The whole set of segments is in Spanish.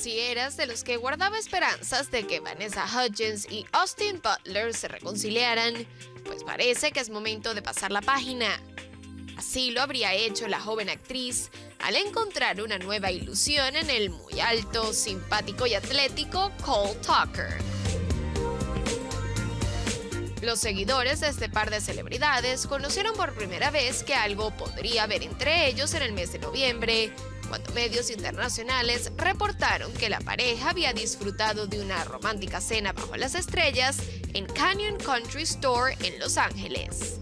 Si eras de los que guardaba esperanzas de que Vanessa Hudgens y Austin Butler se reconciliaran, pues parece que es momento de pasar la página. Así lo habría hecho la joven actriz al encontrar una nueva ilusión en el muy alto, simpático y atlético Cole Tucker. Los seguidores de este par de celebridades conocieron por primera vez que algo podría haber entre ellos en el mes de noviembre, cuando medios internacionales reportaron que la pareja había disfrutado de una romántica cena bajo las estrellas en Canyon Country Store en Los Ángeles.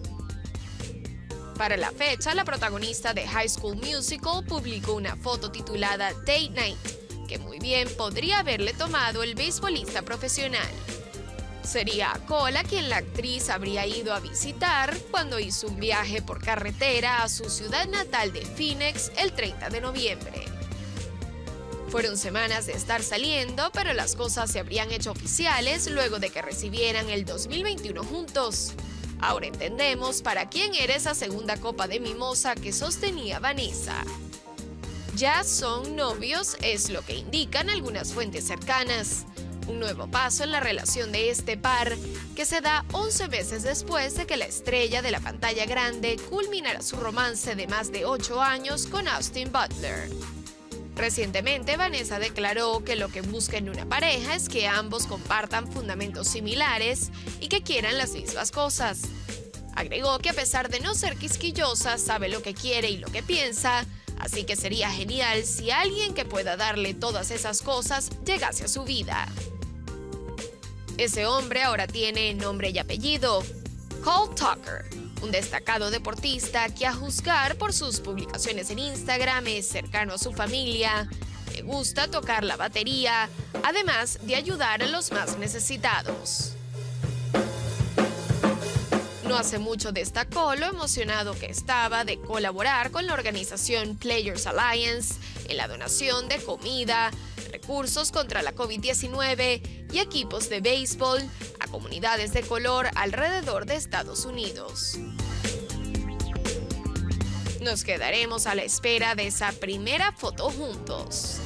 Para la fecha, la protagonista de High School Musical publicó una foto titulada Date Night, que muy bien podría haberle tomado el beisbolista profesional. Sería Cola quien la actriz habría ido a visitar cuando hizo un viaje por carretera a su ciudad natal de Phoenix el 30 de noviembre. Fueron semanas de estar saliendo, pero las cosas se habrían hecho oficiales luego de que recibieran el 2021 juntos. Ahora entendemos para quién era esa segunda copa de mimosa que sostenía Vanessa. Ya son novios, es lo que indican algunas fuentes cercanas un nuevo paso en la relación de este par, que se da 11 meses después de que la estrella de la pantalla grande culminara su romance de más de 8 años con Austin Butler. Recientemente, Vanessa declaró que lo que busca en una pareja es que ambos compartan fundamentos similares y que quieran las mismas cosas. Agregó que a pesar de no ser quisquillosa, sabe lo que quiere y lo que piensa, así que sería genial si alguien que pueda darle todas esas cosas llegase a su vida. Ese hombre ahora tiene nombre y apellido, Cole Tucker, un destacado deportista que a juzgar por sus publicaciones en Instagram es cercano a su familia, le gusta tocar la batería, además de ayudar a los más necesitados. No hace mucho destacó lo emocionado que estaba de colaborar con la organización Players Alliance en la donación de comida, recursos contra la COVID-19 y equipos de béisbol a comunidades de color alrededor de Estados Unidos. Nos quedaremos a la espera de esa primera foto juntos.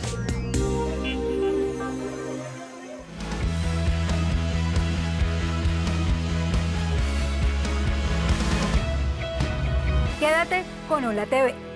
Quédate con Hola TV